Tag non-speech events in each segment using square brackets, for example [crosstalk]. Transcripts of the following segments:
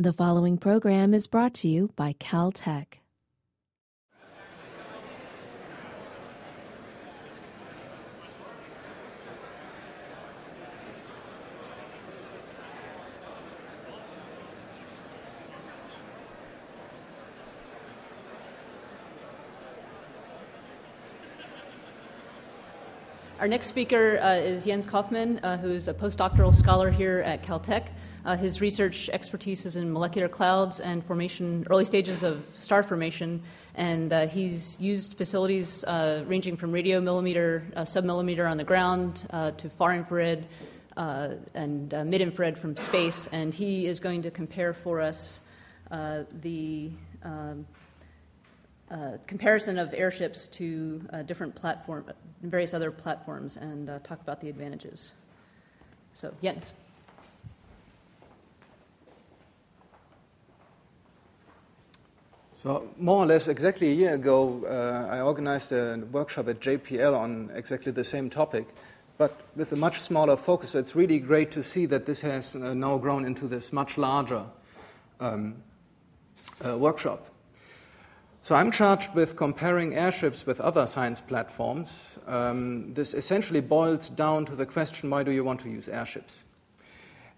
The following program is brought to you by Caltech. Our next speaker uh, is Jens Kauffmann, uh, who's a postdoctoral scholar here at Caltech. Uh, his research expertise is in molecular clouds and formation, early stages of star formation, and uh, he's used facilities uh, ranging from radio millimeter, uh, submillimeter on the ground to far infrared and mid infrared from space. And he is going to compare for us the um, uh, comparison of airships to uh, different platform, various other platforms, and uh, talk about the advantages. So, Jens. So, more or less exactly a year ago, uh, I organized a workshop at JPL on exactly the same topic, but with a much smaller focus. So it's really great to see that this has uh, now grown into this much larger um, workshop. So I'm charged with comparing airships with other science platforms. Um, this essentially boils down to the question why do you want to use airships?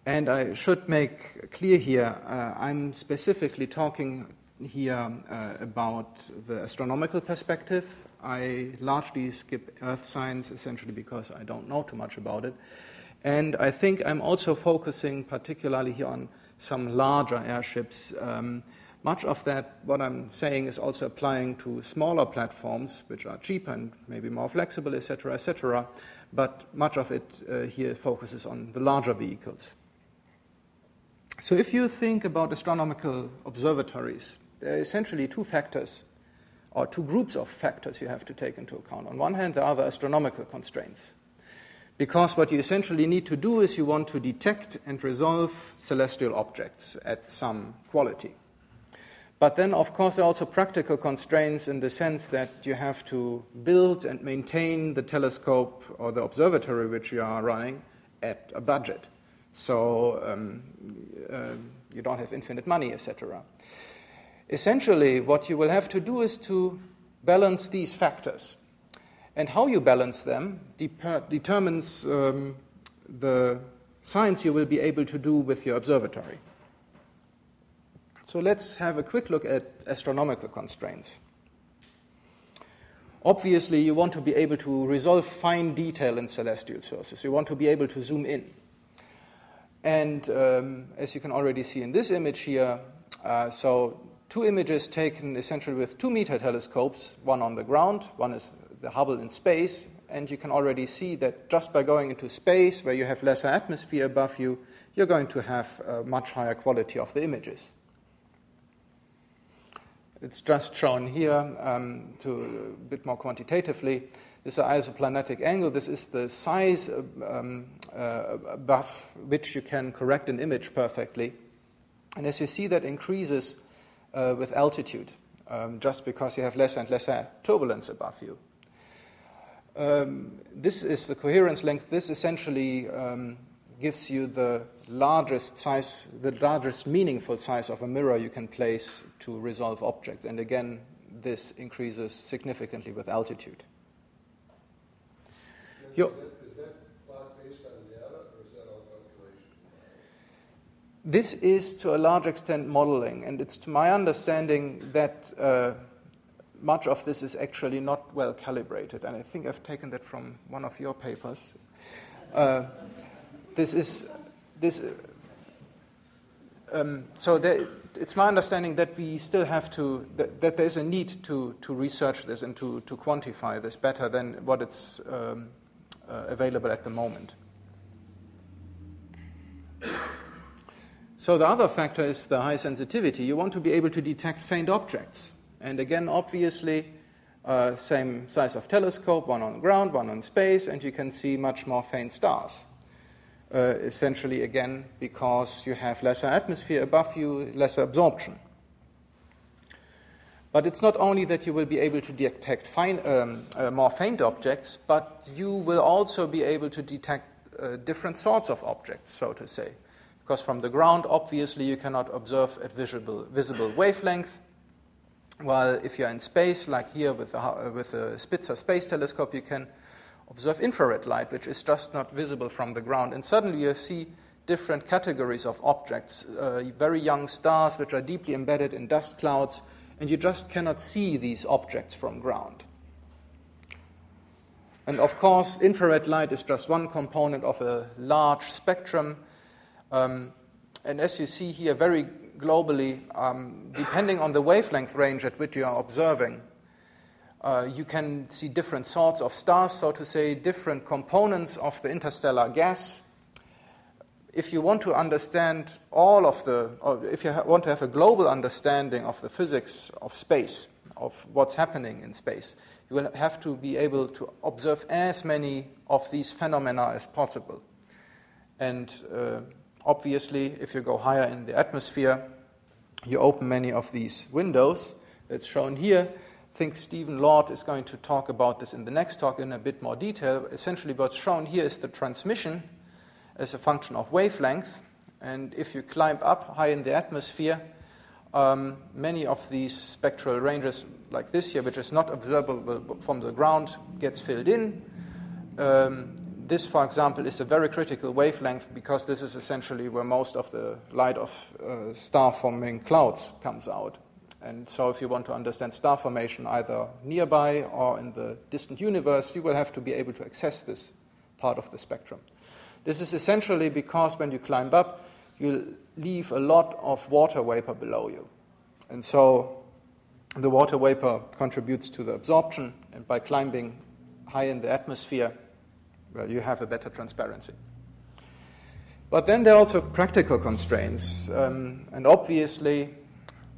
And I should make clear here uh, I'm specifically talking here uh, about the astronomical perspective. I largely skip Earth science essentially because I don't know too much about it. And I think I'm also focusing particularly here on some larger airships. Um, much of that, what I'm saying, is also applying to smaller platforms, which are cheaper and maybe more flexible, etc., etc. But much of it uh, here focuses on the larger vehicles. So, if you think about astronomical observatories, there are essentially two factors, or two groups of factors you have to take into account. On one hand, there are the astronomical constraints. Because what you essentially need to do is you want to detect and resolve celestial objects at some quality. But then, of course, there are also practical constraints in the sense that you have to build and maintain the telescope or the observatory which you are running at a budget. So um, uh, you don't have infinite money, etc. Essentially, what you will have to do is to balance these factors. And how you balance them determines um, the science you will be able to do with your observatory. So let's have a quick look at astronomical constraints. Obviously, you want to be able to resolve fine detail in celestial sources. You want to be able to zoom in. And um, as you can already see in this image here, uh, so two images taken essentially with two meter telescopes, one on the ground, one is the Hubble in space, and you can already see that just by going into space where you have lesser atmosphere above you, you're going to have a much higher quality of the images. It's just shown here um, to a bit more quantitatively. This is the isoplanatic angle. This is the size um, uh, above which you can correct an image perfectly. And as you see, that increases uh, with altitude, um, just because you have less and less turbulence above you. Um, this is the coherence length. This essentially um, gives you the largest size, the largest meaningful size of a mirror you can place to resolve objects. And again, this increases significantly with altitude. Is that, is that plot based on data or is that all calculation? This is to a large extent modeling, and it's to my understanding that uh, much of this is actually not well calibrated. And I think I've taken that from one of your papers. Uh, this is this. Um, so there, it's my understanding that we still have to that, that there's a need to to research this and to to quantify this better than what it's um, uh, available at the moment. So the other factor is the high sensitivity. You want to be able to detect faint objects, and again, obviously, uh, same size of telescope, one on ground, one on space, and you can see much more faint stars uh, essentially again because you have lesser atmosphere above you, lesser absorption. But it's not only that you will be able to detect fine, um, uh, more faint objects, but you will also be able to detect uh, different sorts of objects, so to say. because from the ground, obviously, you cannot observe at visible, visible wavelength. While if you're in space, like here with the, with the Spitzer Space Telescope, you can observe infrared light, which is just not visible from the ground. And suddenly you see different categories of objects, uh, very young stars which are deeply embedded in dust clouds, and you just cannot see these objects from ground. And of course, infrared light is just one component of a large spectrum. Um, and as you see here, very globally, um, depending on the wavelength range at which you are observing, uh, you can see different sorts of stars, so to say, different components of the interstellar gas. If you want to understand all of the, or if you ha- want to have a global understanding of the physics of space, of what's happening in space, you will have to be able to observe as many of these phenomena as possible. And uh, obviously, if you go higher in the atmosphere, you open many of these windows. It's shown here. Think Stephen Lord is going to talk about this in the next talk in a bit more detail. Essentially, what's shown here is the transmission as a function of wavelength. And if you climb up high in the atmosphere, um, many of these spectral ranges, like this here, which is not observable from the ground, gets filled in. Um, this, for example, is a very critical wavelength because this is essentially where most of the light of uh, star forming clouds comes out. And so, if you want to understand star formation either nearby or in the distant universe, you will have to be able to access this part of the spectrum. This is essentially because when you climb up, you leave a lot of water vapor below you. And so the water vapor contributes to the absorption, and by climbing high in the atmosphere, well, you have a better transparency. But then there are also practical constraints, um, and obviously,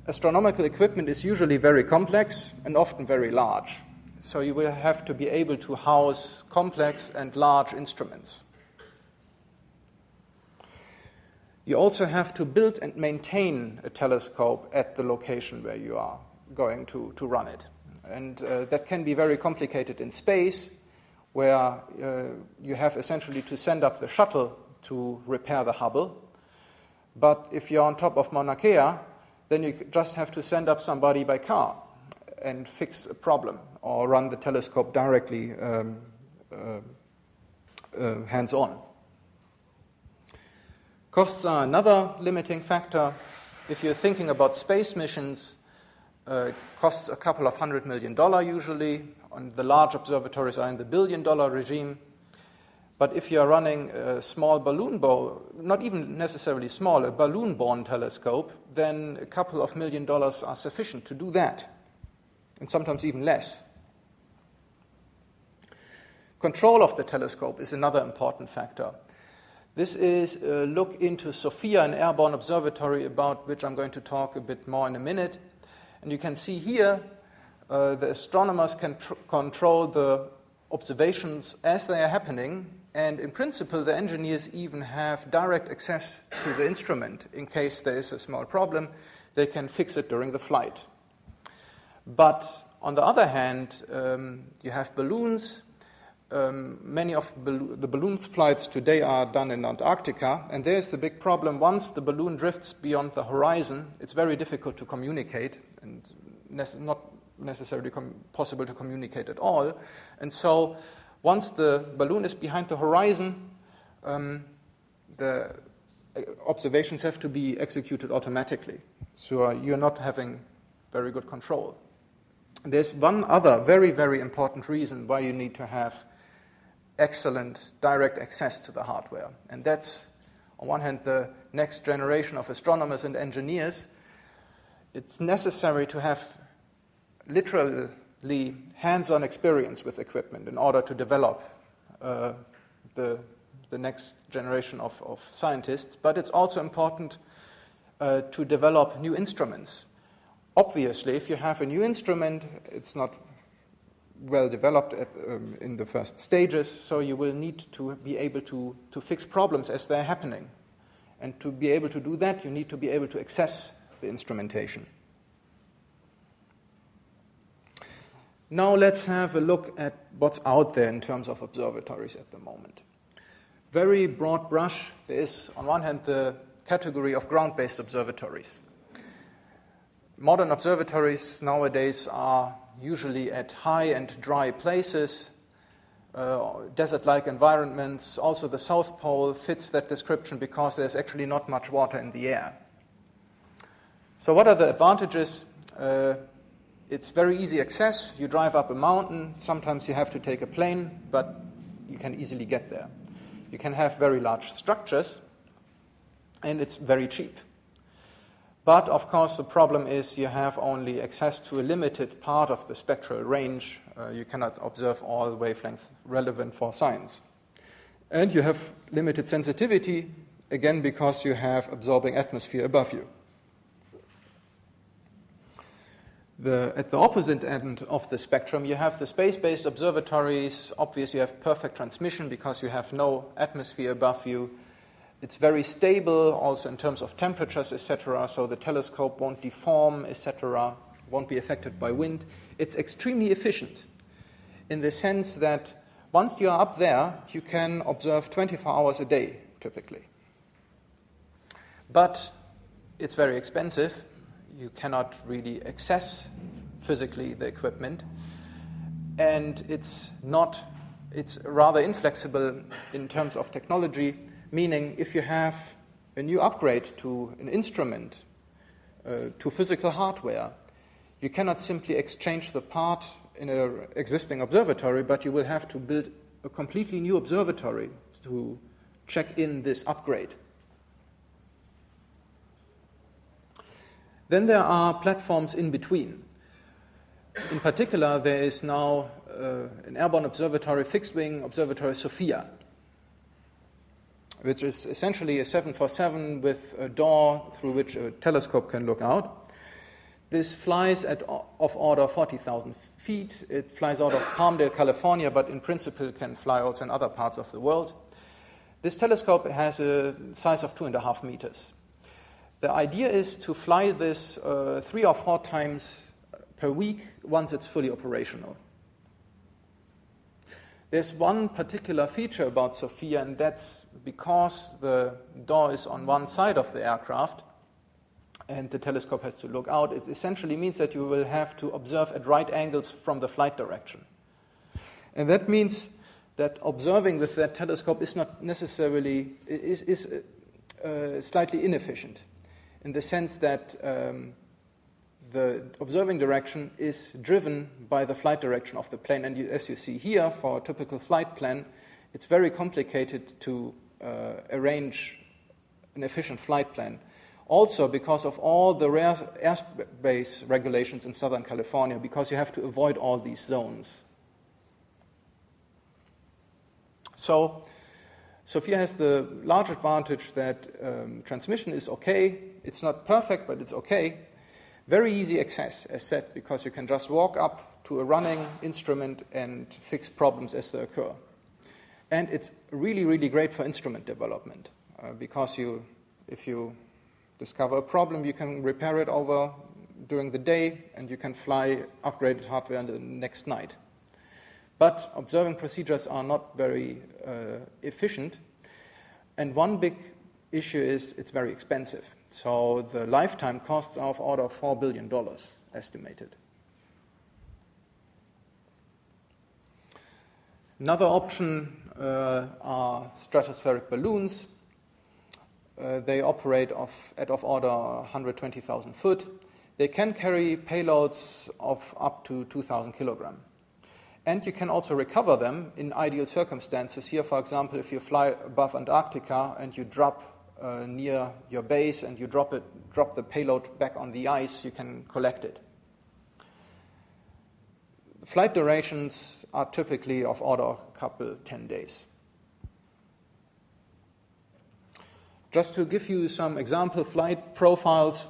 astronomical equipment is usually very complex and often very large. So you will have to be able to house complex and large instruments. You also have to build and maintain a telescope at the location where you are going to, to run it. And uh, that can be very complicated in space, where uh, you have essentially to send up the shuttle to repair the Hubble. But if you're on top of Mauna Kea, then you just have to send up somebody by car and fix a problem or run the telescope directly um, uh, uh hands on. Costs are another limiting factor. If you're thinking about space missions, uh, costs a couple of hundred million dollars usually, and the large observatories are in the billion dollar regime. But if you're running a small balloon bow, not even necessarily small, a balloon borne telescope, then a couple of million dollars are sufficient to do that, and sometimes even less. Control of the telescope is another important factor. This is a look into SOFIA, an airborne observatory about which I'm going to talk a bit more in a minute. And you can see here uh, the astronomers can tr- control the observations as they are happening, and in principle, the engineers even have direct access to the instrument in case there is a small problem. They can fix it during the flight. But on the other hand, um, you have balloons um, many of the balloon flights today are done in Antarctica, and there's the big problem. Once the balloon drifts beyond the horizon, it's very difficult to communicate and not necessarily possible to communicate at all. And so, once the balloon is behind the horizon, um, the uh, observations have to be executed automatically. So, uh, you're not having very good control. There's one other very, very important reason why you need to have excellent direct access to the hardware. And that's, on one hand, the next generation of astronomers and engineers. It's necessary to have literally hands on experience with equipment in order to develop uh, the, the next generation of, of scientists, but it's also important uh, to develop new instruments. Obviously, if you have a new instrument, it's not well developed at, um, in the first stages, so you will need to be able to, to fix problems as they're happening. And to be able to do that, you need to be able to access the instrumentation. Now let's have a look at what's out there in terms of observatories at the moment. Very broad brush. There is, on one hand, the category of ground based observatories. Modern observatories nowadays are usually at high and dry places, uh, desert like environments. Also, the South Pole fits that description because there's actually not much water in the air. So, what are the advantages? Uh, it's very easy access. You drive up a mountain. Sometimes you have to take a plane, but you can easily get there. You can have very large structures, and it's very cheap. But of course, the problem is you have only access to a limited part of the spectral range. Uh, you cannot observe all the wavelengths relevant for science. And you have limited sensitivity, again, because you have absorbing atmosphere above you. The, at the opposite end of the spectrum, you have the space based observatories. Obviously, you have perfect transmission because you have no atmosphere above you it's very stable also in terms of temperatures, etc., so the telescope won't deform, etc., won't be affected by wind. It's extremely efficient in the sense that once you are up there, you can observe 24 hours a day, typically. But it's very expensive. You cannot really access physically the equipment. And it's not, it's rather inflexible in terms of technology meaning if you have a new upgrade to an instrument, uh, to physical hardware, you cannot simply exchange the part in an existing observatory, but you will have to build a completely new observatory to check in this upgrade. Then there are platforms in between. In particular, there is now uh, an airborne observatory, fixed wing observatory SOFIA, which is essentially a 747 with a door through which a telescope can look out. This flies at of order 40,000 feet. It flies out of Palmdale, California, but in principle can fly also in other parts of the world. This telescope has a size of two and a half meters. The idea is to fly this uh, three or four times per week once it's fully operational. There's one particular feature about SOFIA, and that's because the door is on one side of the aircraft and the telescope has to look out, it essentially means that you will have to observe at right angles from the flight direction. And that means that observing with that telescope is not necessarily, is, is uh, slightly inefficient in the sense that um, the observing direction is driven by the flight direction of the plane. And you, as you see here, for a typical flight plan, it's very complicated to uh, arrange an efficient flight plan. Also, because of all the rare airspace regulations in Southern California, because you have to avoid all these zones. So, SOFIA has the large advantage that um, transmission is okay. It's not perfect, but it's okay. Very easy access, as said, because you can just walk up to a running instrument and fix problems as they occur. And it's really, really great for instrument development uh, because you, if you discover a problem, you can repair it over during the day and you can fly upgraded hardware the next night. But observing procedures are not very uh, efficient. And one big issue is it's very expensive. So the lifetime costs are of order of $4 billion estimated. Another option uh, are stratospheric balloons. Uh, they operate of, at of order 120,000 foot. They can carry payloads of up to 2,000 kilogram. And you can also recover them in ideal circumstances. Here, for example, if you fly above Antarctica and you drop uh, near your base and you drop it, drop the payload back on the ice, you can collect it. The flight durations are typically of order a couple, 10 days. Just to give you some example flight profiles,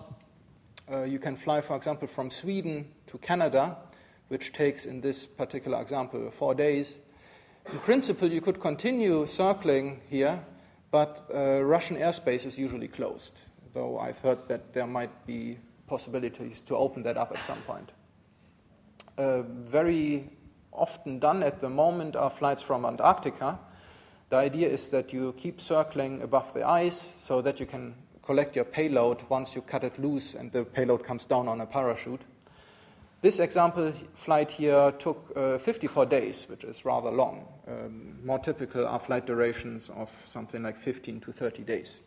uh, you can fly, for example, from Sweden to Canada, which takes, in this particular example, four days. In principle, you could continue circling here but uh, Russian airspace is usually closed, though I've heard that there might be possibilities to open that up at some point. Uh, very often done at the moment are flights from Antarctica. The idea is that you keep circling above the ice so that you can collect your payload once you cut it loose and the payload comes down on a parachute. This example flight here took uh, 54 days, which is rather long. Um, more typical are flight durations of something like 15 to 30 days.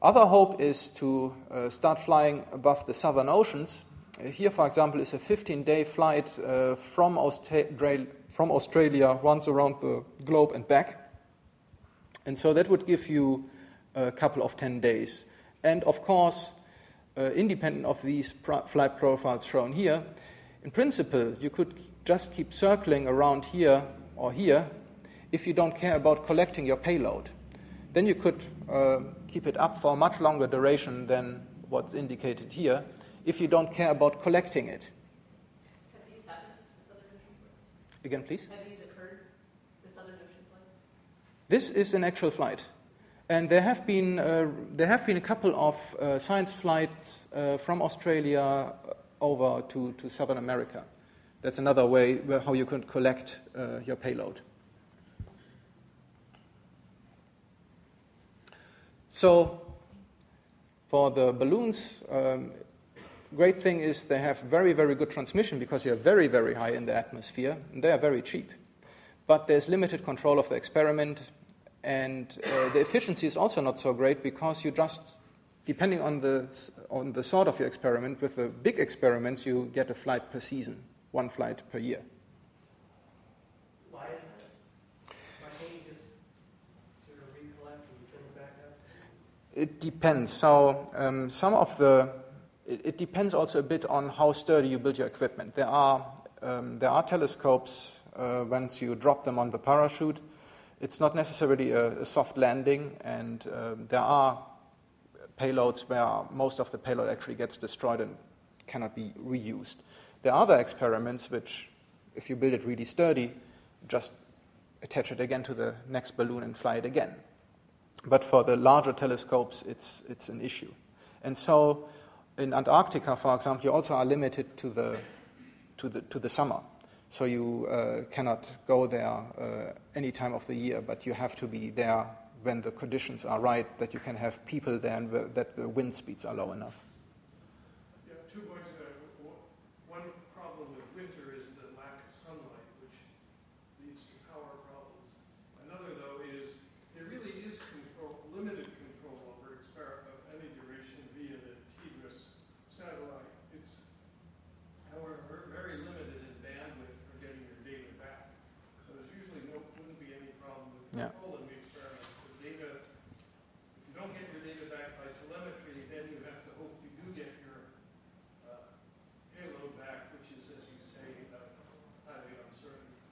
Other hope is to uh, start flying above the southern oceans. Uh, here, for example, is a 15 day flight uh, from, Austra- from Australia once around the globe and back. And so that would give you a couple of 10 days. And of course, uh, independent of these pr- flight profiles shown here, in principle, you could just keep circling around here or here if you don't care about collecting your payload. Then you could uh, keep it up for a much longer duration than what's indicated here if you don't care about collecting it. Have these happened, this other ocean Again, please. Have these occurred, this other ocean place? This is an actual flight. And there have been, uh, there have been a couple of uh, science flights uh, from Australia over to, to Southern America. That's another way how you can collect uh, your payload. So, for the balloons, um, great thing is they have very, very good transmission because you're very, very high in the atmosphere, and they are very cheap. But there's limited control of the experiment, and uh, the efficiency is also not so great because you just, depending on the, on the sort of your experiment, with the big experiments, you get a flight per season, one flight per year. Why is that? Why can't you just sort of recollect and send it back up? It depends. So um, some of the, it, it, depends also a bit on how sturdy you build your equipment. There are, um, there are telescopes, uh, once you drop them on the parachute, it's not necessarily a, a soft landing, and um, there are payloads where most of the payload actually gets destroyed and cannot be reused. There are other experiments which, if you build it really sturdy, just attach it again to the next balloon and fly it again. But for the larger telescopes, it's, it's an issue. And so in Antarctica, for example, you also are limited to the, to the, to the summer. So you uh, cannot go there uh, any time of the year, but you have to be there when the conditions are right, that you can have people there and that the wind speeds are low enough.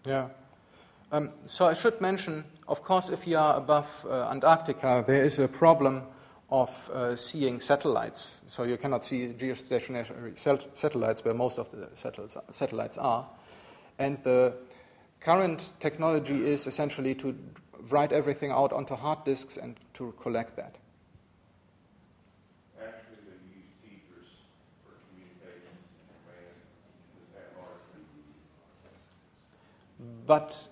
Yeah. Um, so I should mention, of course, if you are above uh, Antarctica, there is a problem of uh, seeing satellites. So you cannot see geostationary satellites where most of the satellites are. And the current technology is essentially to write everything out onto hard disks and to collect that. But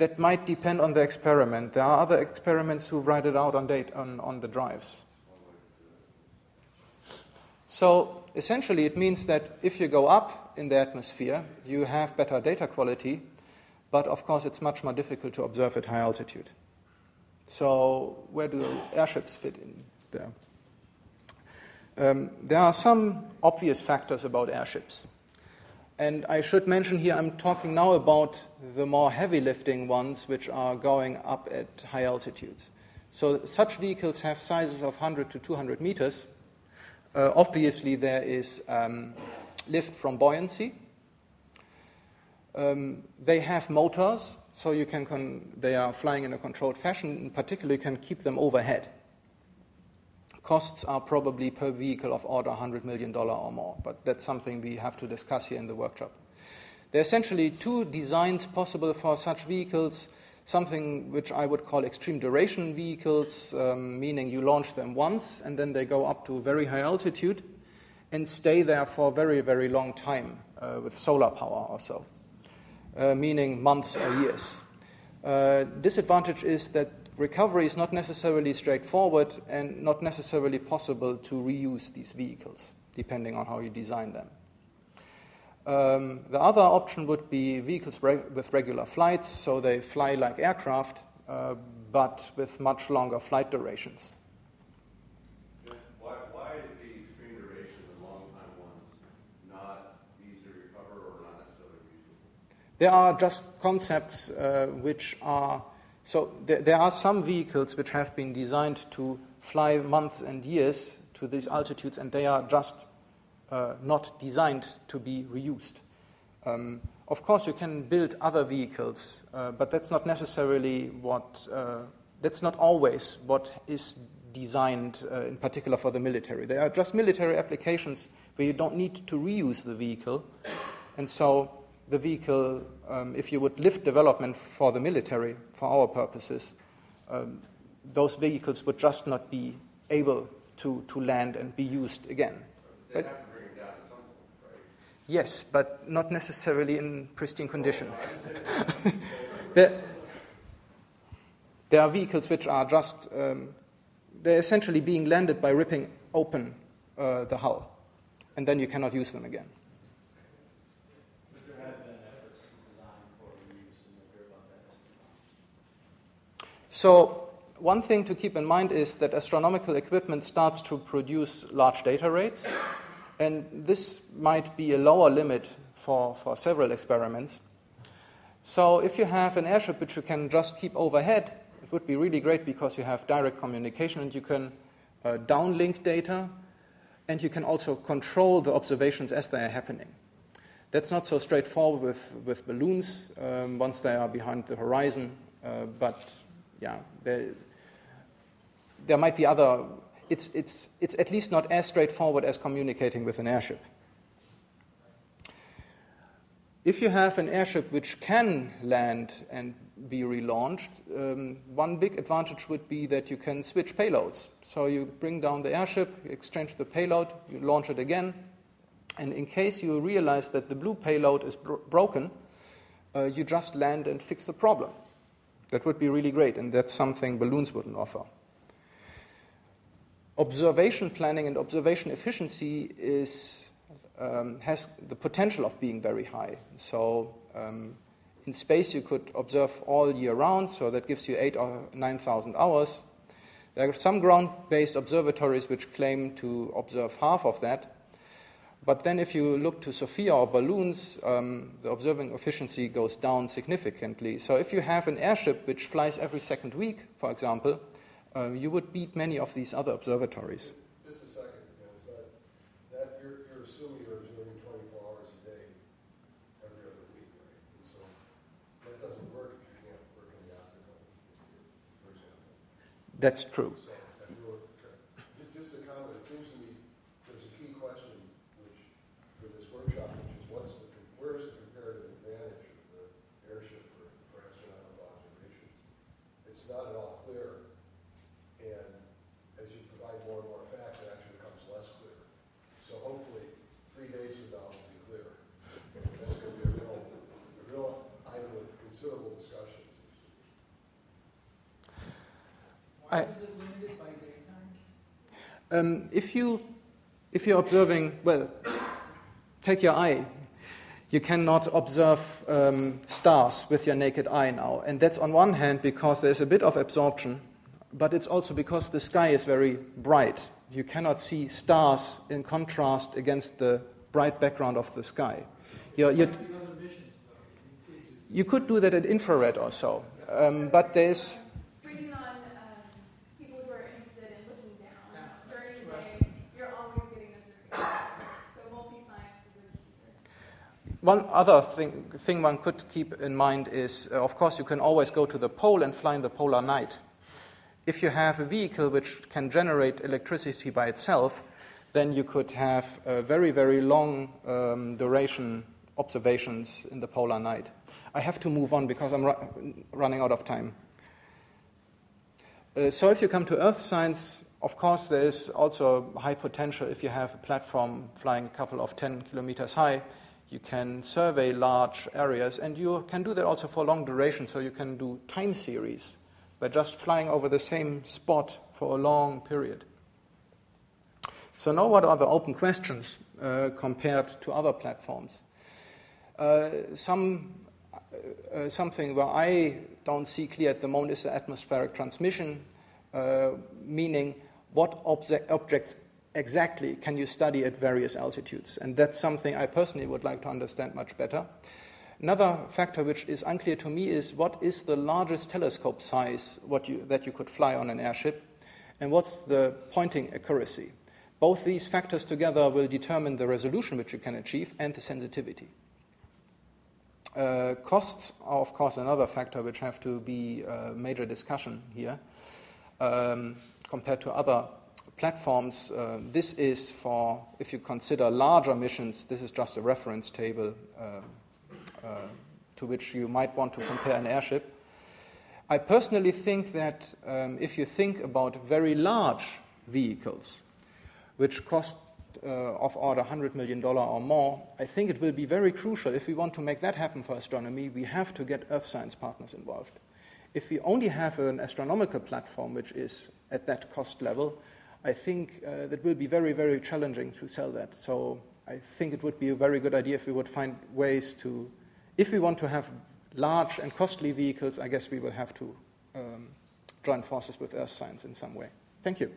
that might depend on the experiment. There are other experiments who write it out on, date, on, on the drives. So essentially, it means that if you go up in the atmosphere, you have better data quality, but of course, it's much more difficult to observe at high altitude. So, where do airships fit in there? Um, there are some obvious factors about airships. And I should mention here, I'm talking now about the more heavy lifting ones, which are going up at high altitudes. So, such vehicles have sizes of 100 to 200 meters. Uh, obviously, there is um, lift from buoyancy. Um, they have motors, so you can they are flying in a controlled fashion. In particular, you can keep them overhead costs are probably per vehicle of order $100 million or more, but that's something we have to discuss here in the workshop. There are essentially two designs possible for such vehicles something which I would call extreme duration vehicles, um, meaning you launch them once and then they go up to very high altitude and stay there for a very, very long time uh, with solar power or so. uh, meaning months or years. Uh, disadvantage is that recovery is not necessarily straightforward and not necessarily possible to reuse these vehicles, depending on how you design them. Um, the other option would be vehicles re- with regular flights, so they fly like aircraft, uh, but with much longer flight durations. Why, why is the extreme duration, the long time ones, not easy to recover or not necessarily reusable? There are just concepts uh, which are so there, there, are some vehicles which have been designed to fly months and years to these altitudes, and they are just uh, not designed to be reused. Um, of course, you can build other vehicles, uh, but that's not necessarily what, uh, that's not always what is designed uh, in particular for the military. There are just military applications where you don't need to reuse the vehicle, and so the vehicle, um, if you would lift development for the military, for our purposes, um, those vehicles would just not be able to, to land and be used again. They but, have to bring it down at some point, right? Yes, but not necessarily in pristine condition. [laughs] there, there, are vehicles which are just, um, they're essentially being landed by ripping open uh, the hull, and then you cannot use them again. So, one thing to keep in mind is that astronomical equipment starts to produce large data rates, and this might be a lower limit for, for several experiments. So, if you have an airship which you can just keep overhead, it would be really great because you have direct communication and you can uh, downlink data, and you can also control the observations as they are happening. That's not so straightforward with, with balloons um, once they are behind the horizon, uh, but yeah, there, there might be other. It's, it's, it's at least not as straightforward as communicating with an airship. If you have an airship which can land and be relaunched, um, one big advantage would be that you can switch payloads. So you bring down the airship, exchange the payload, you launch it again, and in case you realize that the blue payload is bro- broken, uh, you just land and fix the problem. That would be really great, and that's something balloons wouldn't offer. Observation planning and observation efficiency is, um, has the potential of being very high. So, um, in space, you could observe all year round, so that gives you eight or 9,000 hours. There are some ground based observatories which claim to observe half of that, but then, if you look to SOFIA or balloons, um, the observing efficiency goes down significantly. So, if you have an airship which flies every second week, for example, uh, you would beat many of these other observatories. Just a second, because that, that you're, you're assuming you're observing 24 hours a day every other week, right? And so that doesn't work if you can't work in the afternoon, for example. That's true. So if you were, just, just a comment, it seems to me there's a key question which, for this workshop, which is what's the, where's the comparative advantage of the airship for, for astronomical observations? It's not at all clear, and as you provide more and more facts, it actually becomes less clear. So hopefully, three days from now will be clear. That's going to be a real, a real item of considerable discussion. I- Why is it limited by daytime? Um, if, you, if you're observing, well, take your eye. You cannot observe um, stars with your naked eye now. And that's on one hand because there's a bit of absorption, but it's also because the sky is very bright. You cannot see stars in contrast against the bright background of the sky. You're, you're, do you could do that at infrared or so, um, but there's bringing on um, people who are interested in looking down during the day, you're always getting observations. So multi-science is a key. One other thing, thing one could keep in mind is, uh, of course, you can always go to the pole and fly in the polar night. If you have a vehicle which can generate electricity by itself, then you could have very, very long um, duration observations in the polar night. I have to move on because I'm ru- running out of time. Uh, so, if you come to Earth science, of course, there is also high potential if you have a platform flying a couple of 10 kilometers high. You can survey large areas, and you can do that also for long duration. So you can do time series by just flying over the same spot for a long period. So now, what are the open questions uh, compared to other platforms? Uh, some uh, something where I don't see clear at the moment is the atmospheric transmission, uh, meaning what obje- objects exactly can you study at various altitudes? And that's something I personally would like to understand much better. Another factor which is unclear to me is what is the largest telescope size you, that you could fly on an airship, and what's the pointing accuracy? Both these factors together will determine the resolution which you can achieve and the sensitivity. Uh, costs are, of course, another factor which have to be a major discussion here. Um, compared to other platforms, uh, this is for, if you consider larger missions, this is just a reference table uh, uh, to which you might want to compare an airship. I personally think that um, if you think about very large vehicles, which cost uh, of order $100 million or more, I think it will be very crucial. If we want to make that happen for astronomy, we have to get Earth science partners involved. If we only have an astronomical platform which is at that cost level, I think uh, that will be very, very challenging to sell that. So I think it would be a very good idea if we would find ways to, if we want to have large and costly vehicles, I guess we will have to um, join forces with Earth Science in some way. Thank you.